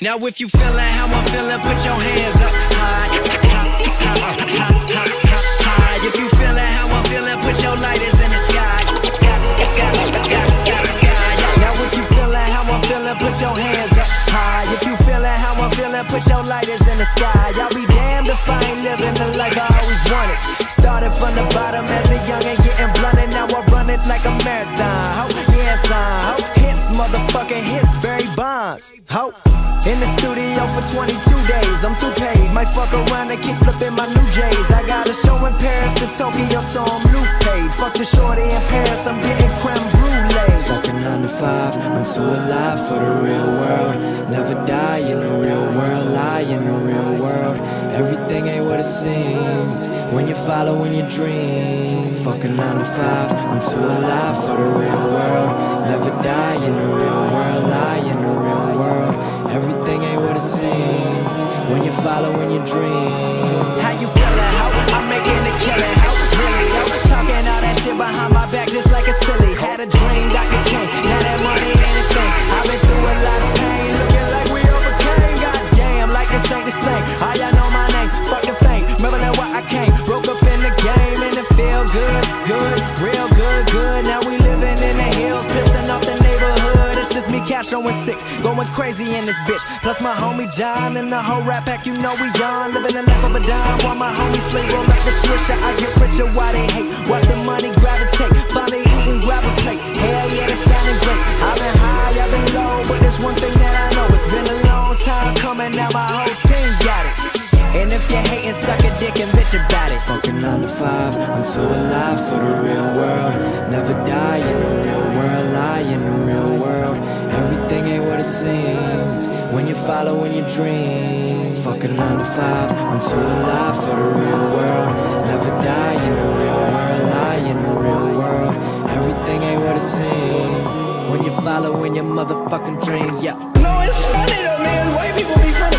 Now if you feeling how I'm feeling, put your hands up high. high. If you feeling how I'm feeling, put your lighters in the sky. Now if you feeling how I'm feeling, put your hands up high. If you feeling how I'm feeling, put your lighters in the sky. Y'all be damned if I ain't living the life I always wanted. Started from the bottom as a young and getting blunted. Now I run it like a marathon. Ho, yes, I ho. Hits, motherfucking hits, Barry Bonds. Ho. In the studio for 22 days, I'm too paid. Might fuck around and keep flipping my new J's. I got a show in Paris to Tokyo, so I'm loop paid. Fuck the shorty in Paris, I'm getting creme brulee. Fucking 9 to 5, I'm too alive for the real world. Never die in the real world, lie in the real world. Everything ain't what it seems when you're following your dream. Fucking 9 to 5, I'm too alive for the real world. Never die in the real following your dream. How you feeling? How I'm making a killing? How really? Talking all that shit behind my back just like a silly. Had a dream, Dr. King. Now that money ain't a thing. I've been through a lot of pain, looking like we overcame. Goddamn, like this ain't the same. All y'all know my name, fuck the fame. Remember that why I came, broke up in the game, and it feel good, good, cash on six, going crazy in this bitch. Plus my homie John and the whole rap pack, you know we on. Living the life of a dime while my homies sleep. Roll up the swisher, I get richer, why they hate? Watch the money gravitate, finally eat and grab a plate. Hell yeah, that's sounding great. I've been high, I've been low, but there's one thing that I know. It's been a long time coming, now my whole team got it. And if you're hating, suck a dick and bitch about it. Fucking 9 to 5, I'm too alive for the real world. Seems when you're following your dream. Fucking 9 to 5, I'm too alive for the real world. Never die in the real world, lie in the real world. Everything ain't what it seems when you're following your motherfucking dreams. Yeah. No, it's funny though, man. White people be funny.